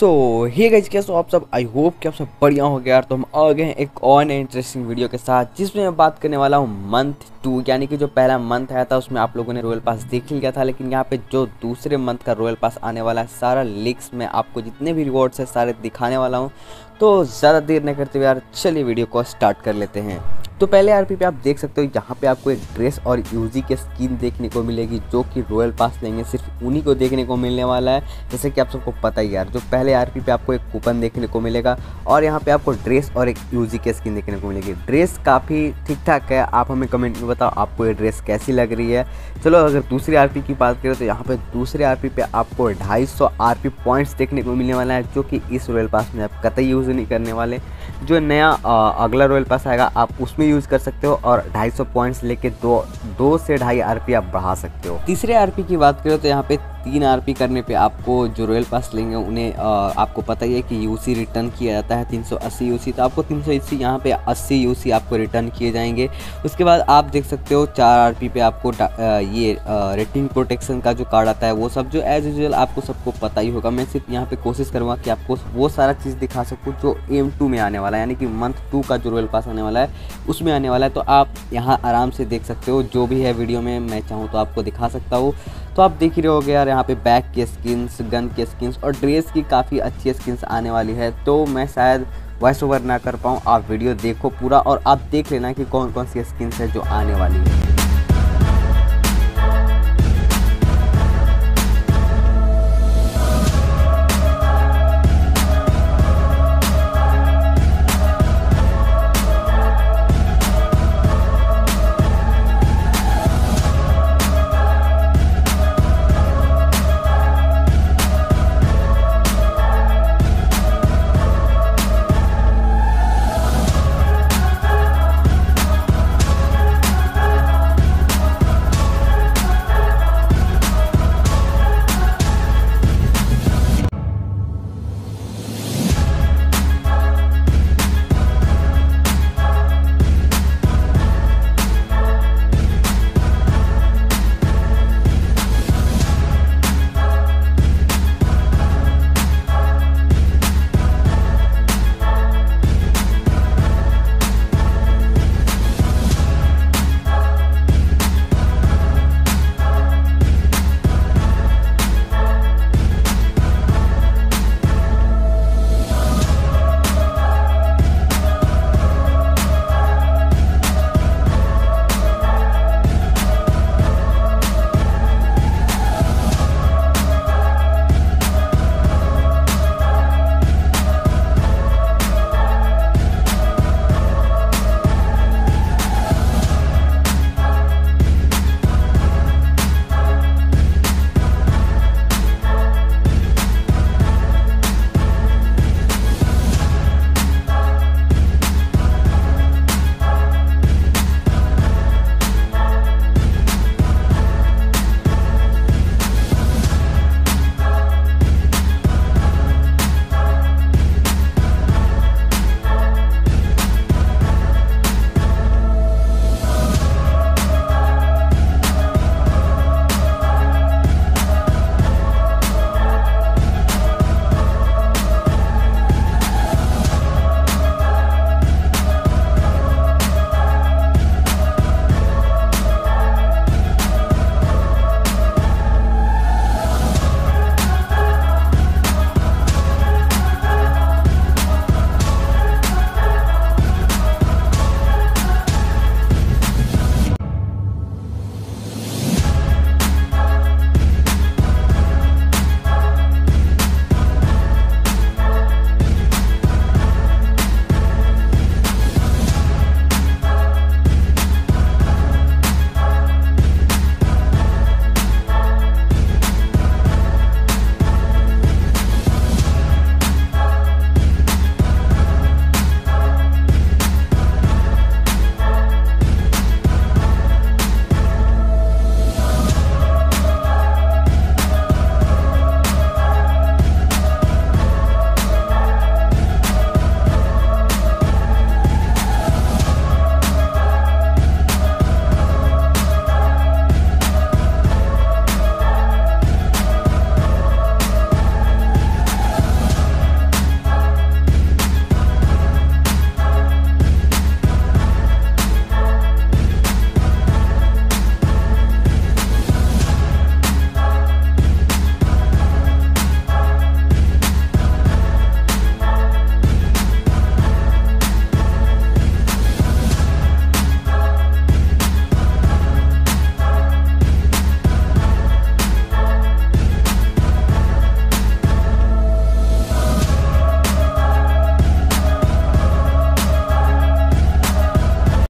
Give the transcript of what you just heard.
सो hey guys कैसे हो आप सब? आई होप कि आप सब बढ़िया हो गया यार। तो हम आ गए हैं एक और इंटरेस्टिंग वीडियो के साथ, जिसमें मैं बात करने वाला हूँ मंथ टू यानी कि जो पहला मंथ आया था, उसमें आप लोगों ने रॉयल पास देख लिया था, लेकिन यहाँ पे जो दूसरे मंथ का रॉयल पास आने वाला है, सारा लिंक्स में आपको जितने भी रिवॉर्ड्स है, सारे दिखाने वाला हूँ। तो ज़्यादा देर नहीं करते हुए यार, चलिए वीडियो को स्टार्ट कर लेते हैं। तो पहले आरपी पे आप देख सकते हो, यहाँ पे आपको एक ड्रेस और यूजी के स्किन देखने को मिलेगी, जो कि रॉयल पास लेंगे। सिर्फ़ उन्हीं को देखने को मिलने वाला है। जैसे कि आप सबको पता ही यार, जो पहले आरपी पे आपको एक कूपन देखने को मिलेगा, और यहाँ पे आपको ड्रेस और एक यूजी के स्किन देखने को मिलेगी। ड्रेस काफ़ी ठीक ठाक है। आप हमें कमेंट में बताओ, आपको ये ड्रेस कैसी लग रही है। चलो, अगर दूसरी आरपी की बात करें तो यहाँ पर दूसरे आरपी पे आपको ढाई सौ पॉइंट्स देखने को मिलने वाला है, जो कि इस रॉयल पास में आप कतई यूज़ नहीं करने वाले। जो नया अगला रॉयल पास आएगा, आप उसमें यूज़ कर सकते हो और 250 पॉइंट्स लेके दो दो से ढाई आरपी आप बढ़ा सकते हो। तीसरे आरपी की बात करें तो यहाँ पे तीन आरपी करने पे आपको जो रॉयल पास लेंगे, उन्हें आपको पता ही है कि यूसी रिटर्न किया जाता है 380 यूसी तो आपको 380 यहाँ पे 80 यूसी आपको रिटर्न किए जाएँगे। उसके बाद आप देख सकते हो चार आरपी पे आपको ये रेटिंग प्रोटेक्शन का जो कार्ड आता है, वो सब जो एज यूजल आपको सबको पता ही होगा। मैं सिर्फ़ यहाँ पर कोशिश करूँगा कि आपको वो सारा चीज़ दिखा सकूँ जो एम टू में आने वाला है, यानी कि मंथ टू का जो रॉयल पास आने वाला है, उसमें आने वाला है। तो आप यहाँ आराम से देख सकते हो, जो भी है वीडियो में मैं चाहूँ तो आपको दिखा सकता हूँ। तो आप देख ही रहे हो यार, यहाँ पे बैक के स्किन्स गन के स्किन्स और ड्रेस की काफ़ी अच्छी स्किन्स आने वाली है। तो मैं शायद वॉइस ओवर ना कर पाऊँ, आप वीडियो देखो पूरा और आप देख लेना कि कौन कौन सी स्किन्स है जो आने वाली है।